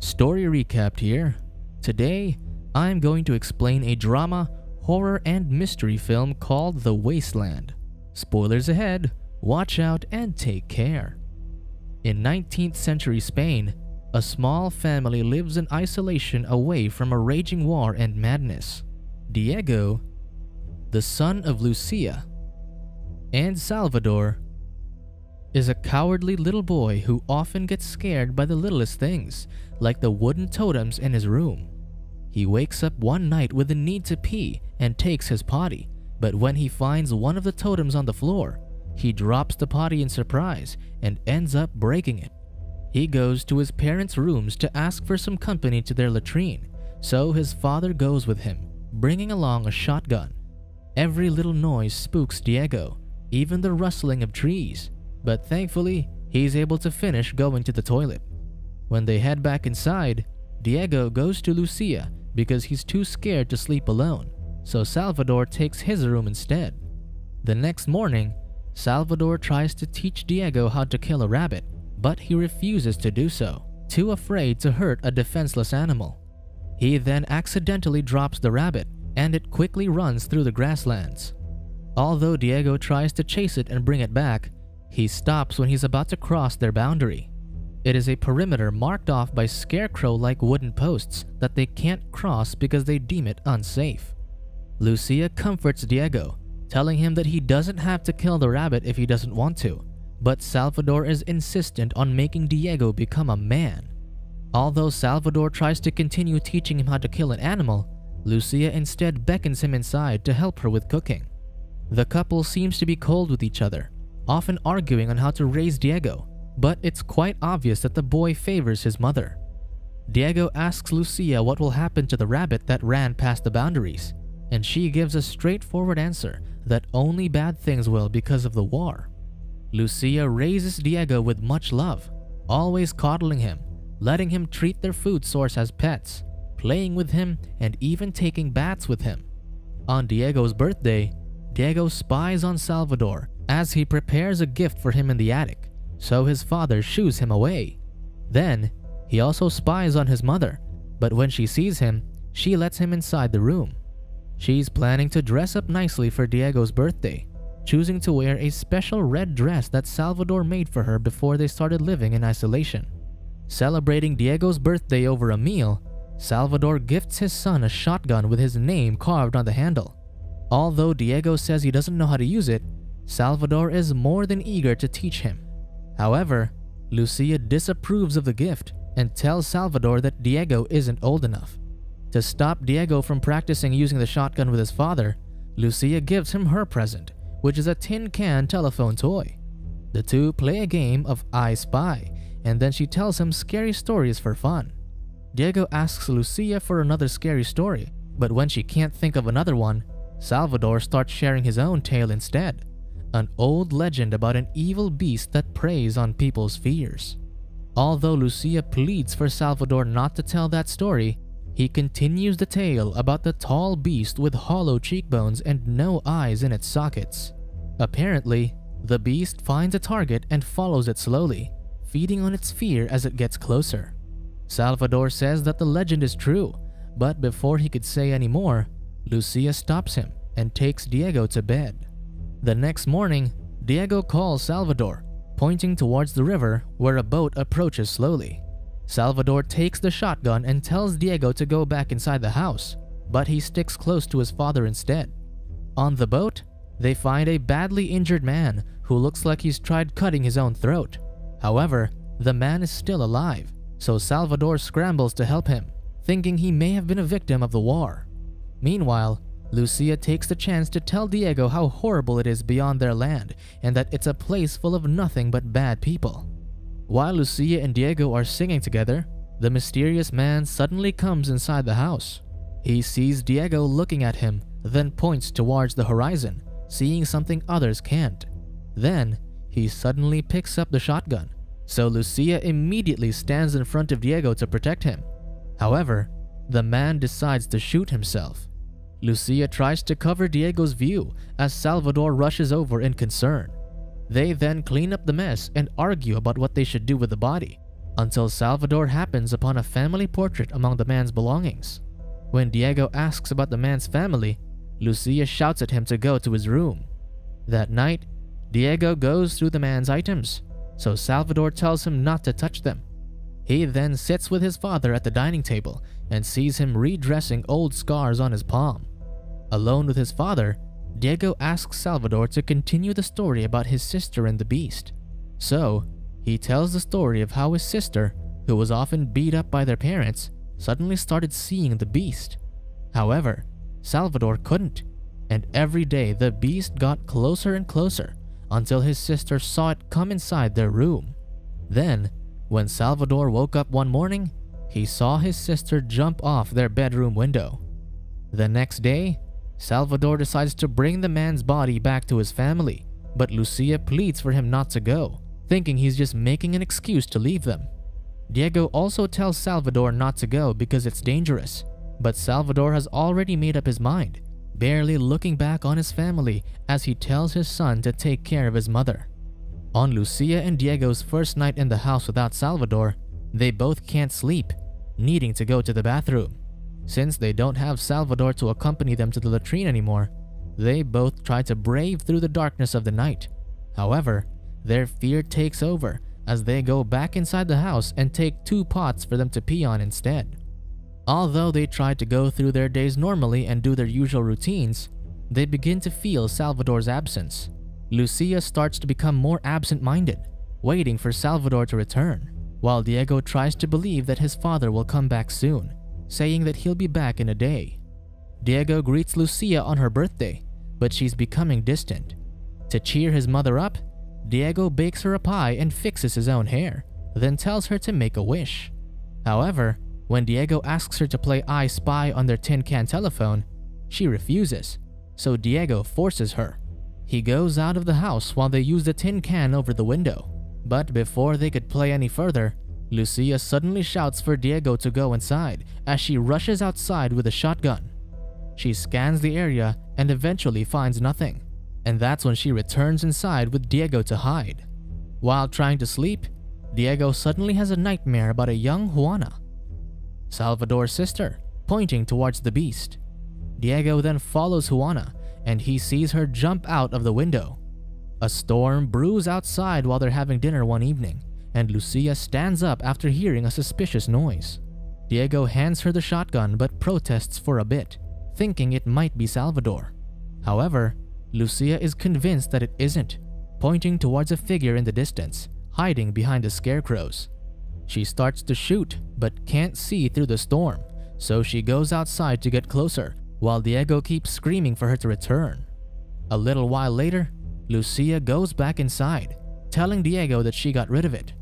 Story recapped here. Today, I'm going to explain a drama, horror, and mystery film called The Wasteland. Spoilers ahead, watch out and take care. In 19th century Spain, a small family lives in isolation away from a raging war and madness. Diego, the son of Lucia, and Salvador, is a cowardly little boy who often gets scared by the littlest things, like the wooden totems in his room. He wakes up one night with a need to pee and takes his potty, but when he finds one of the totems on the floor, he drops the potty in surprise and ends up breaking it. He goes to his parents' rooms to ask for some company to their latrine, so his father goes with him, bringing along a shotgun. Every little noise spooks Diego, even the rustling of trees, but thankfully, he's able to finish going to the toilet. When they head back inside, Diego goes to Lucia because he's too scared to sleep alone, so Salvador takes his room instead. The next morning, Salvador tries to teach Diego how to kill a rabbit, but he refuses to do so, too afraid to hurt a defenseless animal. He then accidentally drops the rabbit, and it quickly runs through the grasslands. Although Diego tries to chase it and bring it back, he stops when he's about to cross their boundary. It is a perimeter marked off by scarecrow like wooden posts that they can't cross because they deem it unsafe. Lucia comforts Diego, telling him that he doesn't have to kill the rabbit if he doesn't want to, but Salvador is insistent on making Diego become a man. Although Salvador tries to continue teaching him how to kill an animal, Lucia instead beckons him inside to help her with cooking. The couple seems to be cold with each other, often arguing on how to raise Diego, but it's quite obvious that the boy favors his mother. Diego asks Lucia what will happen to the rabbit that ran past the boundaries, and she gives a straightforward answer that only bad things will because of the war. Lucia raises Diego with much love, always coddling him, letting him treat their food source as pets, playing with him, and even taking baths with him. On Diego's birthday, Diego spies on Salvador as he prepares a gift for him in the attic, so his father shoos him away. Then, he also spies on his mother, but when she sees him, she lets him inside the room. She's planning to dress up nicely for Diego's birthday, choosing to wear a special red dress that Salvador made for her before they started living in isolation. Celebrating Diego's birthday over a meal, Salvador gifts his son a shotgun with his name carved on the handle. Although Diego says he doesn't know how to use it, Salvador is more than eager to teach him. However, Lucia disapproves of the gift and tells Salvador that Diego isn't old enough. To stop Diego from practicing using the shotgun with his father, Lucia gives him her present, which is a tin can telephone toy. The two play a game of I Spy, and then she tells him scary stories for fun. Diego asks Lucia for another scary story, but when she can't think of another one, Salvador starts sharing his own tale instead an old legend about an evil beast that preys on people's fears. Although Lucia pleads for Salvador not to tell that story, he continues the tale about the tall beast with hollow cheekbones and no eyes in its sockets. Apparently, the beast finds a target and follows it slowly, feeding on its fear as it gets closer. Salvador says that the legend is true, but before he could say any more, Lucia stops him and takes Diego to bed. The next morning, Diego calls Salvador, pointing towards the river where a boat approaches slowly. Salvador takes the shotgun and tells Diego to go back inside the house, but he sticks close to his father instead. On the boat, they find a badly injured man who looks like he's tried cutting his own throat. However, the man is still alive, so Salvador scrambles to help him, thinking he may have been a victim of the war. Meanwhile, Lucia takes the chance to tell Diego how horrible it is beyond their land and that it's a place full of nothing but bad people. While Lucia and Diego are singing together, the mysterious man suddenly comes inside the house. He sees Diego looking at him, then points towards the horizon, seeing something others can't. Then, he suddenly picks up the shotgun, so Lucia immediately stands in front of Diego to protect him. However, the man decides to shoot himself. Lucia tries to cover Diego's view as Salvador rushes over in concern. They then clean up the mess and argue about what they should do with the body, until Salvador happens upon a family portrait among the man's belongings. When Diego asks about the man's family, Lucia shouts at him to go to his room. That night, Diego goes through the man's items, so Salvador tells him not to touch them. He then sits with his father at the dining table and sees him redressing old scars on his palm. Alone with his father, Diego asks Salvador to continue the story about his sister and the beast. So, he tells the story of how his sister, who was often beat up by their parents, suddenly started seeing the beast. However, Salvador couldn't, and every day the beast got closer and closer until his sister saw it come inside their room. Then, when Salvador woke up one morning, he saw his sister jump off their bedroom window. The next day, Salvador decides to bring the man's body back to his family, but Lucia pleads for him not to go, thinking he's just making an excuse to leave them. Diego also tells Salvador not to go because it's dangerous, but Salvador has already made up his mind, barely looking back on his family as he tells his son to take care of his mother. On Lucia and Diego's first night in the house without Salvador, they both can't sleep, needing to go to the bathroom. Since they don't have Salvador to accompany them to the latrine anymore, they both try to brave through the darkness of the night. However, their fear takes over as they go back inside the house and take two pots for them to pee on instead. Although they try to go through their days normally and do their usual routines, they begin to feel Salvador's absence. Lucia starts to become more absent minded, waiting for Salvador to return, while Diego tries to believe that his father will come back soon, saying that he'll be back in a day. Diego greets Lucia on her birthday, but she's becoming distant. To cheer his mother up, Diego bakes her a pie and fixes his own hair, then tells her to make a wish. However, when Diego asks her to play I Spy on their tin can telephone, she refuses, so Diego forces her. He goes out of the house while they use the tin can over the window. But before they could play any further, Lucia suddenly shouts for Diego to go inside as she rushes outside with a shotgun. She scans the area and eventually finds nothing and that's when she returns inside with Diego to hide. While trying to sleep, Diego suddenly has a nightmare about a young Juana, Salvador's sister, pointing towards the beast. Diego then follows Juana and he sees her jump out of the window. A storm brews outside while they're having dinner one evening, and Lucia stands up after hearing a suspicious noise. Diego hands her the shotgun but protests for a bit, thinking it might be Salvador. However, Lucia is convinced that it isn't, pointing towards a figure in the distance, hiding behind the scarecrows. She starts to shoot, but can't see through the storm, so she goes outside to get closer, while Diego keeps screaming for her to return. A little while later, Lucia goes back inside, telling Diego that she got rid of it.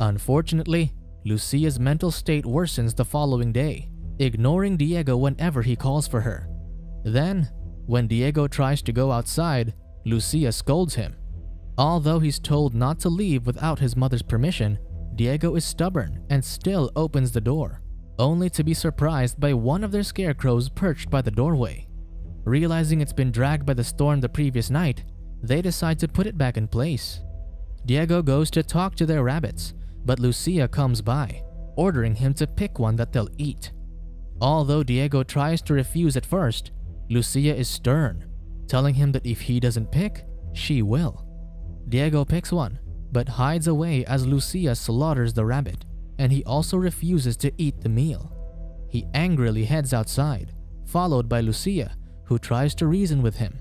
Unfortunately, Lucia's mental state worsens the following day, ignoring Diego whenever he calls for her. Then, when Diego tries to go outside, Lucia scolds him. Although he's told not to leave without his mother's permission, Diego is stubborn and still opens the door, only to be surprised by one of their scarecrows perched by the doorway. Realizing it's been dragged by the storm the previous night, they decide to put it back in place. Diego goes to talk to their rabbits, but Lucia comes by, ordering him to pick one that they'll eat. Although Diego tries to refuse at first, Lucia is stern, telling him that if he doesn't pick, she will. Diego picks one, but hides away as Lucia slaughters the rabbit, and he also refuses to eat the meal. He angrily heads outside, followed by Lucia, who tries to reason with him.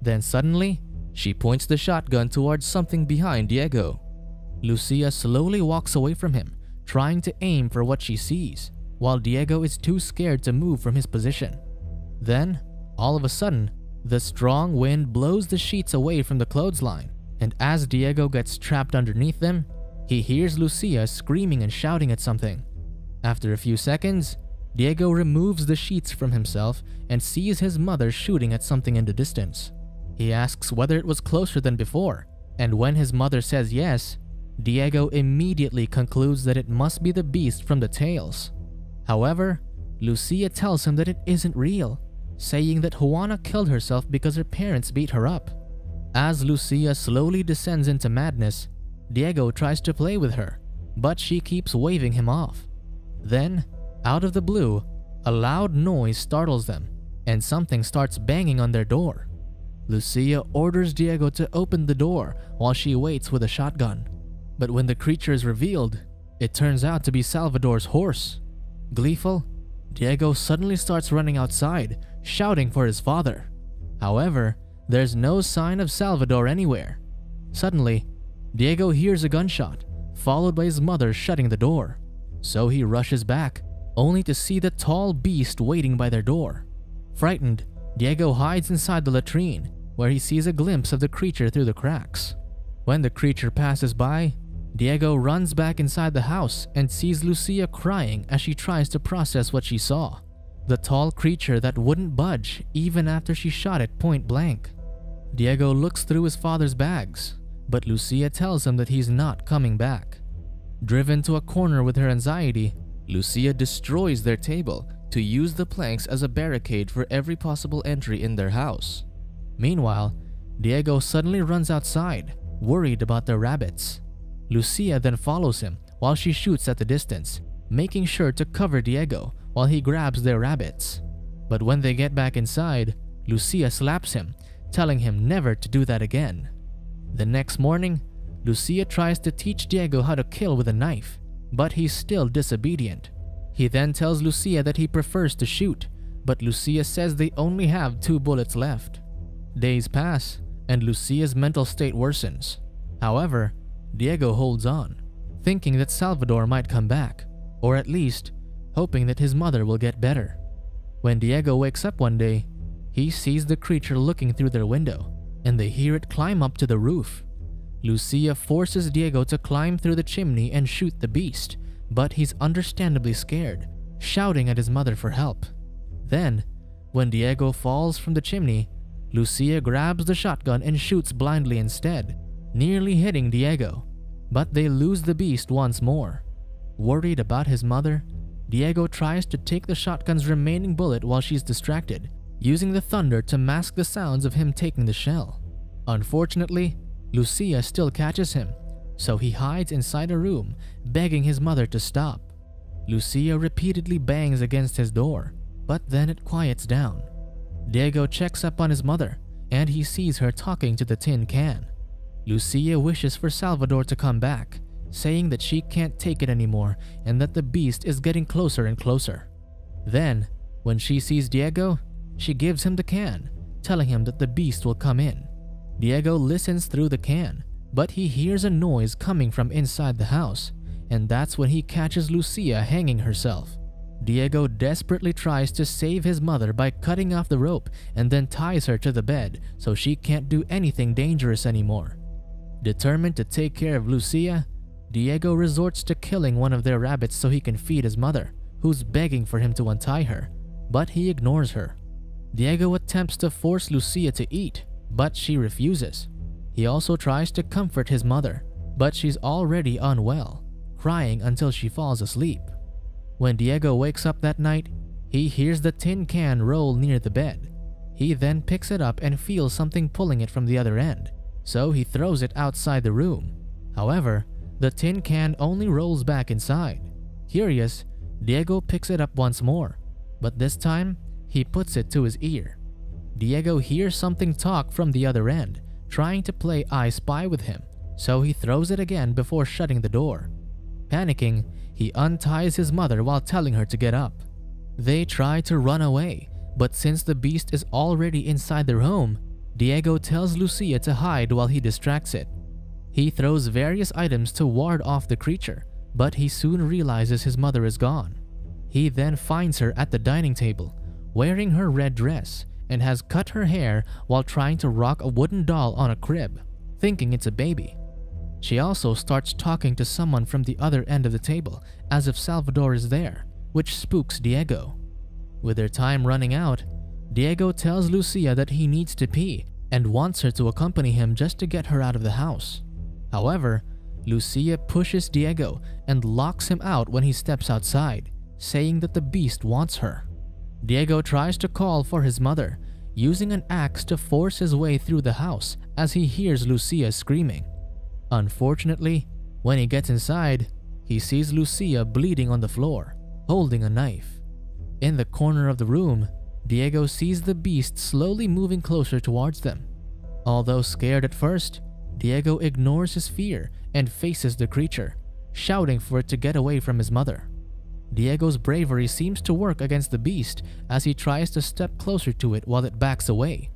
Then suddenly, she points the shotgun towards something behind Diego. Lucia slowly walks away from him, trying to aim for what she sees, while Diego is too scared to move from his position. Then, all of a sudden, the strong wind blows the sheets away from the clothesline, and as Diego gets trapped underneath them, he hears Lucia screaming and shouting at something. After a few seconds, Diego removes the sheets from himself and sees his mother shooting at something in the distance. He asks whether it was closer than before, and when his mother says yes, Diego immediately concludes that it must be the beast from the tales. However, Lucia tells him that it isn't real saying that Juana killed herself because her parents beat her up. As Lucia slowly descends into madness, Diego tries to play with her, but she keeps waving him off. Then, out of the blue, a loud noise startles them, and something starts banging on their door. Lucia orders Diego to open the door while she waits with a shotgun. But when the creature is revealed, it turns out to be Salvador's horse. Gleeful, Diego suddenly starts running outside, shouting for his father. However, there's no sign of Salvador anywhere. Suddenly, Diego hears a gunshot, followed by his mother shutting the door. So he rushes back, only to see the tall beast waiting by their door. Frightened, Diego hides inside the latrine, where he sees a glimpse of the creature through the cracks. When the creature passes by, Diego runs back inside the house and sees Lucia crying as she tries to process what she saw. The tall creature that wouldn't budge even after she shot it point blank. Diego looks through his father's bags, but Lucia tells him that he's not coming back. Driven to a corner with her anxiety, Lucia destroys their table to use the planks as a barricade for every possible entry in their house. Meanwhile, Diego suddenly runs outside, worried about the rabbits. Lucia then follows him while she shoots at the distance, making sure to cover Diego while he grabs their rabbits. But when they get back inside, Lucia slaps him, telling him never to do that again. The next morning, Lucia tries to teach Diego how to kill with a knife, but he's still disobedient. He then tells Lucia that he prefers to shoot, but Lucia says they only have two bullets left. Days pass, and Lucia's mental state worsens. However, Diego holds on, thinking that Salvador might come back, or at least hoping that his mother will get better. When Diego wakes up one day, he sees the creature looking through their window, and they hear it climb up to the roof. Lucia forces Diego to climb through the chimney and shoot the beast, but he's understandably scared, shouting at his mother for help. Then, when Diego falls from the chimney, Lucia grabs the shotgun and shoots blindly instead, nearly hitting Diego. But they lose the beast once more. Worried about his mother, Diego tries to take the shotgun's remaining bullet while she's distracted, using the thunder to mask the sounds of him taking the shell. Unfortunately, Lucia still catches him, so he hides inside a room, begging his mother to stop. Lucia repeatedly bangs against his door, but then it quiets down. Diego checks up on his mother, and he sees her talking to the tin can. Lucia wishes for Salvador to come back, saying that she can't take it anymore and that the beast is getting closer and closer. Then, when she sees Diego, she gives him the can, telling him that the beast will come in. Diego listens through the can, but he hears a noise coming from inside the house, and that's when he catches Lucia hanging herself. Diego desperately tries to save his mother by cutting off the rope and then ties her to the bed so she can't do anything dangerous anymore. Determined to take care of Lucia, Diego resorts to killing one of their rabbits so he can feed his mother, who's begging for him to untie her, but he ignores her. Diego attempts to force Lucia to eat, but she refuses. He also tries to comfort his mother, but she's already unwell, crying until she falls asleep. When Diego wakes up that night, he hears the tin can roll near the bed. He then picks it up and feels something pulling it from the other end, so he throws it outside the room. However, the tin can only rolls back inside. Curious, Diego picks it up once more, but this time he puts it to his ear. Diego hears something talk from the other end, trying to play I Spy with him, so he throws it again before shutting the door. Panicking, he unties his mother while telling her to get up. They try to run away, but since the beast is already inside their home, Diego tells Lucia to hide while he distracts it. He throws various items to ward off the creature, but he soon realizes his mother is gone. He then finds her at the dining table, wearing her red dress, and has cut her hair while trying to rock a wooden doll on a crib, thinking it's a baby. She also starts talking to someone from the other end of the table as if Salvador is there, which spooks Diego. With their time running out, Diego tells Lucia that he needs to pee and wants her to accompany him just to get her out of the house. However, Lucia pushes Diego and locks him out when he steps outside, saying that the beast wants her. Diego tries to call for his mother, using an axe to force his way through the house as he hears Lucia screaming. Unfortunately, when he gets inside, he sees Lucia bleeding on the floor, holding a knife. In the corner of the room, Diego sees the beast slowly moving closer towards them. Although scared at first, Diego ignores his fear and faces the creature, shouting for it to get away from his mother. Diego's bravery seems to work against the beast as he tries to step closer to it while it backs away.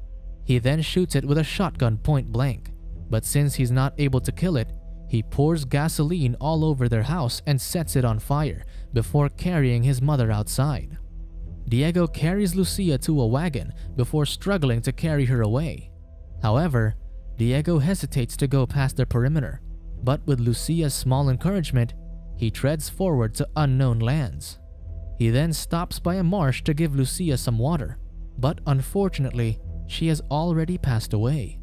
He then shoots it with a shotgun point blank, but since he's not able to kill it, he pours gasoline all over their house and sets it on fire before carrying his mother outside. Diego carries Lucia to a wagon before struggling to carry her away. However, Diego hesitates to go past the perimeter, but with Lucia's small encouragement, he treads forward to unknown lands. He then stops by a marsh to give Lucia some water, but unfortunately, she has already passed away.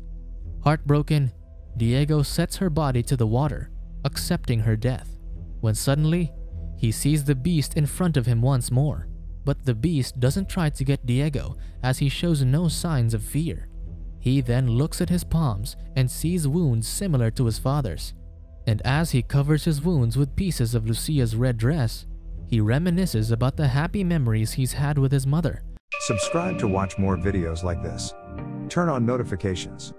Heartbroken, Diego sets her body to the water, accepting her death, when suddenly, he sees the beast in front of him once more. But the beast doesn't try to get Diego as he shows no signs of fear. He then looks at his palms and sees wounds similar to his father's. And as he covers his wounds with pieces of Lucia's red dress, he reminisces about the happy memories he's had with his mother. Subscribe to watch more videos like this. Turn on notifications.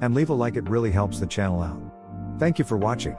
And leave a like it really helps the channel out. Thank you for watching.